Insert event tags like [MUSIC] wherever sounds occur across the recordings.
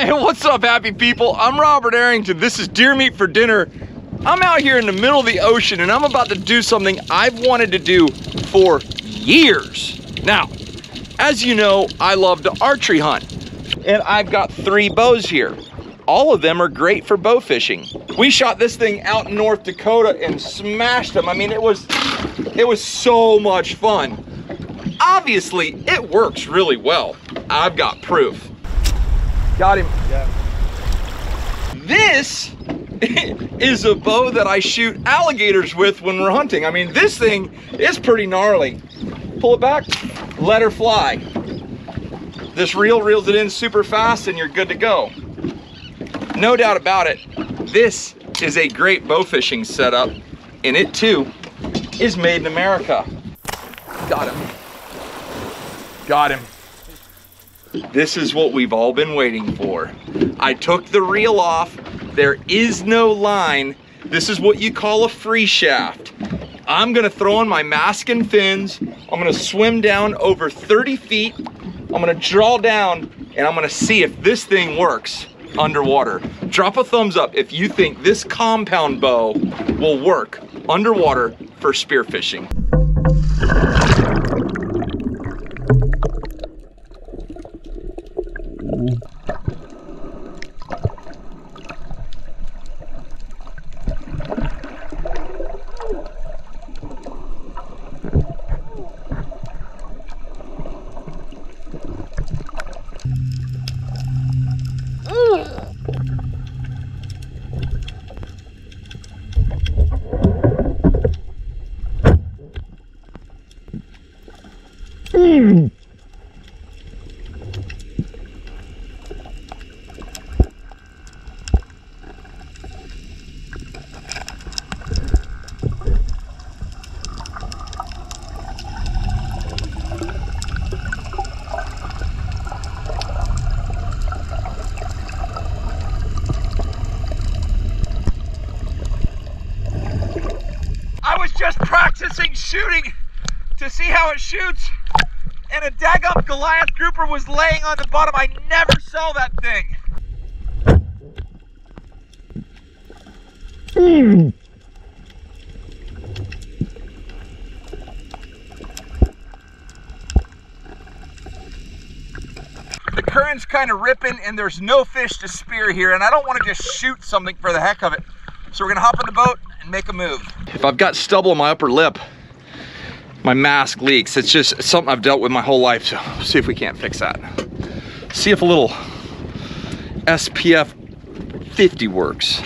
Hey, [LAUGHS] what's up, happy people? I'm Robert Arrington. This is Deer Meat for Dinner. I'm out here in the middle of the ocean and I'm about to do something I've wanted to do for years. Now, as you know, I love to archery hunt and I've got three bows here. All of them are great for bow fishing. We shot this thing out in North Dakota and smashed them. I mean, it was, it was so much fun. Obviously, it works really well. I've got proof. Got him. Yeah. This [LAUGHS] is a bow that I shoot alligators with when we're hunting. I mean, this thing is pretty gnarly. Pull it back, let her fly. This reel reels it in super fast and you're good to go. No doubt about it, this is a great bow fishing setup and it too is made in America. Got him. Got him. This is what we've all been waiting for. I took the reel off. There is no line. This is what you call a free shaft. I'm gonna throw on my mask and fins. I'm gonna swim down over 30 feet. I'm gonna draw down and I'm gonna see if this thing works underwater. Drop a thumbs up if you think this compound bow will work underwater for spearfishing. Just practicing shooting to see how it shoots, and a daggum Goliath grouper was laying on the bottom. I never saw that thing. The current's kind of ripping, and there's no fish to spear here, and I don't want to just shoot something for the heck of it. So we're gonna hop in the boat and make a move. If I've got stubble on my upper lip, my mask leaks. It's just something I've dealt with my whole life. So see if we can't fix that. See if a little SPF 50 works.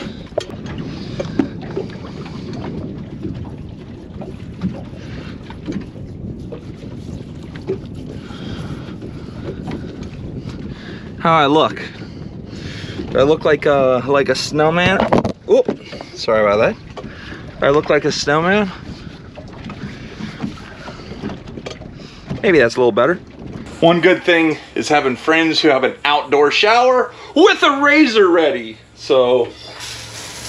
How I look? Do I look like a like a snowman? Oh, sorry about that. Do I look like a snowman? Maybe that's a little better. One good thing is having friends who have an outdoor shower with a razor ready. So,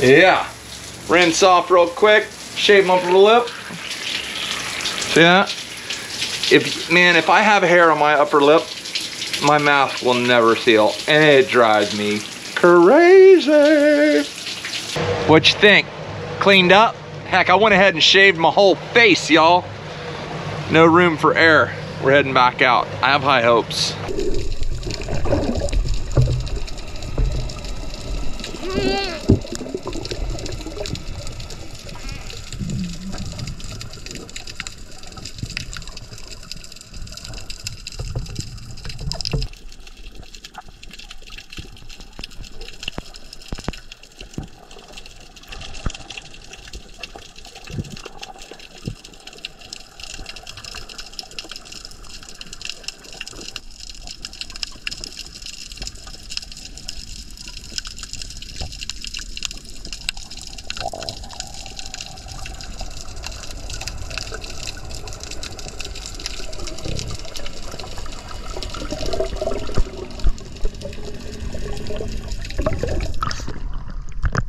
yeah. Rinse off real quick, shave my upper lip. See that? If, man, if I have hair on my upper lip, my mouth will never seal, and it drives me crazy. What you think? Cleaned up? Heck, I went ahead and shaved my whole face, y'all. No room for error. We're heading back out. I have high hopes. [LAUGHS]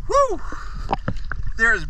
Woo! There's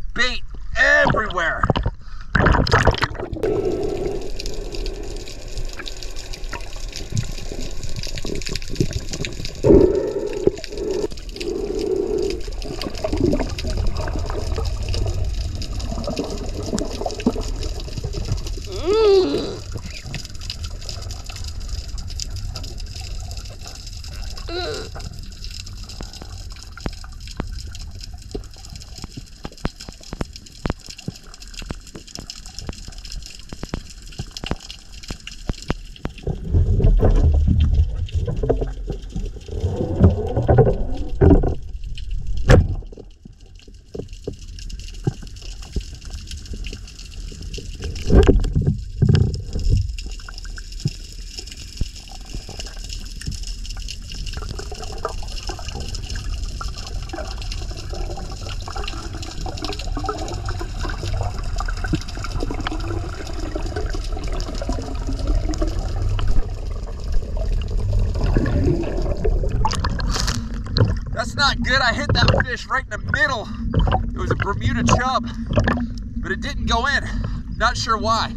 not good. I hit that fish right in the middle. It was a Bermuda chub, but it didn't go in. Not sure why.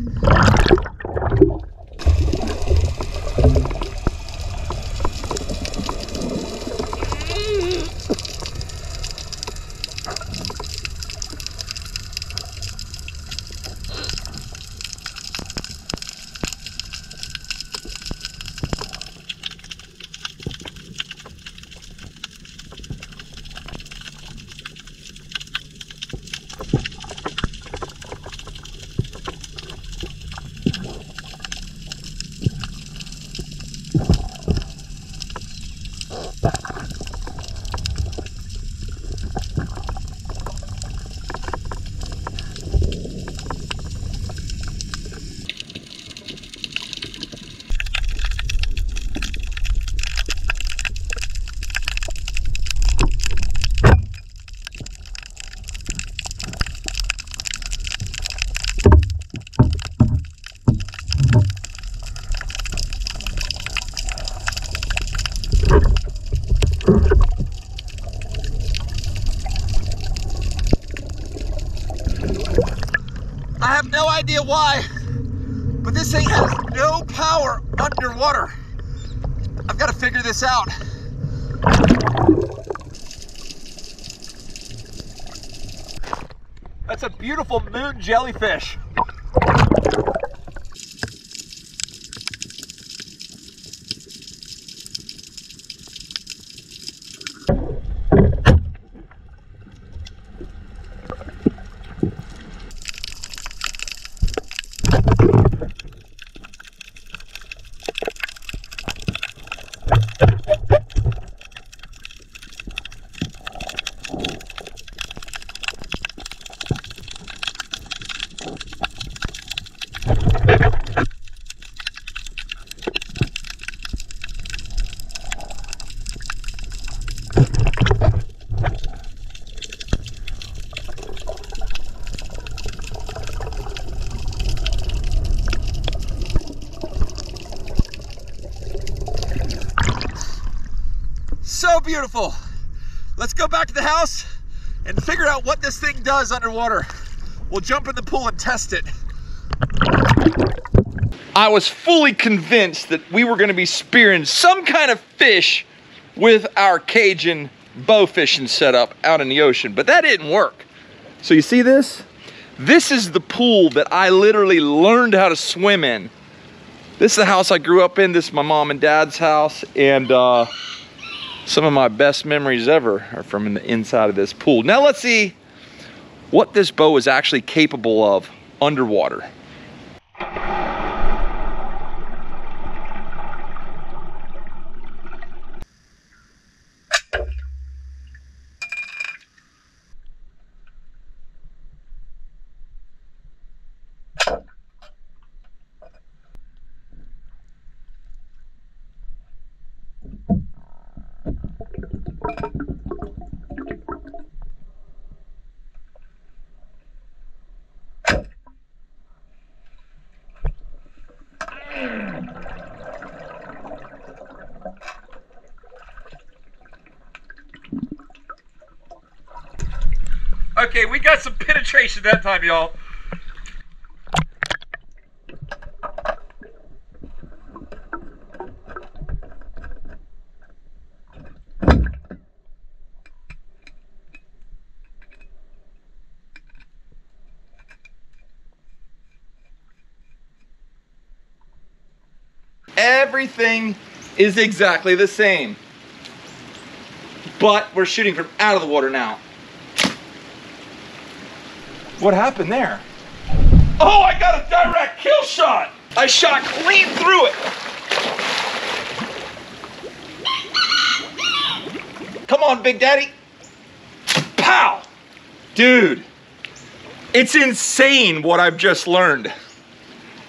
I have no idea why, but this thing has no power underwater. I've got to figure this out. That's a beautiful moon jellyfish. So beautiful. Let's go back to the house and figure out what this thing does underwater. We'll jump in the pool and test it. I was fully convinced that we were gonna be spearing some kind of fish with our Cajun bow fishing setup out in the ocean, but that didn't work. So you see this? This is the pool that I literally learned how to swim in. This is the house I grew up in. This is my mom and dad's house. And uh, some of my best memories ever are from the inside of this pool. Now let's see what this bow is actually capable of underwater. Okay, we got some penetration that time, y'all. Everything is exactly the same. But we're shooting from out of the water now. What happened there? Oh, I got a direct kill shot. I shot clean through it. Come on, Big Daddy. Pow! Dude, it's insane what I've just learned.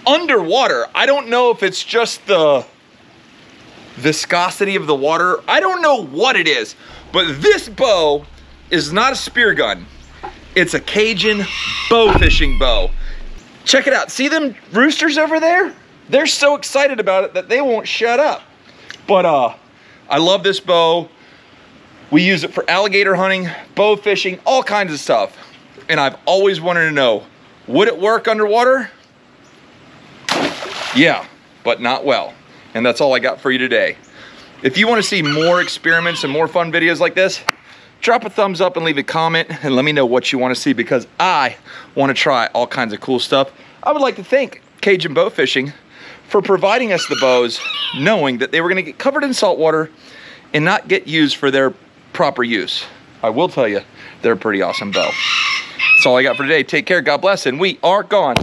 Underwater, I don't know if it's just the viscosity of the water. I don't know what it is, but this bow is not a spear gun. It's a Cajun bow fishing bow. Check it out. See them roosters over there? They're so excited about it that they won't shut up. But uh, I love this bow. We use it for alligator hunting, bow fishing, all kinds of stuff. And I've always wanted to know, would it work underwater? Yeah, but not well. And that's all I got for you today. If you want to see more experiments and more fun videos like this, drop a thumbs up and leave a comment and let me know what you want to see because I want to try all kinds of cool stuff. I would like to thank Cajun Bow Fishing for providing us the bows, knowing that they were going to get covered in salt water and not get used for their proper use. I will tell you, they're a pretty awesome bow. That's all I got for today. Take care, God bless, and we are gone.